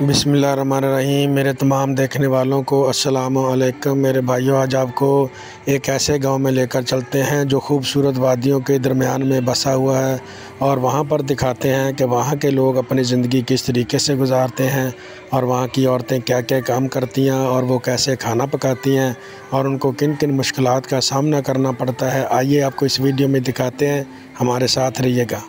बिसमीम मेरे तमाम देखने वालों को अस्सलाम वालेकुम मेरे भाइयों, आज आपको एक ऐसे गाँव में लेकर चलते हैं जो खूबसूरत वादियों के दरमियान में बसा हुआ है और वहाँ पर दिखाते हैं कि वहाँ के लोग अपनी ज़िंदगी किस तरीके से गुजारते हैं और वहाँ की औरतें क्या क्या काम करती हैं और वो कैसे खाना पकाती हैं और उनको किन किन मुश्किल का सामना करना पड़ता है। आइए आपको इस वीडियो में दिखाते हैं। हमारे साथ रहिएगा।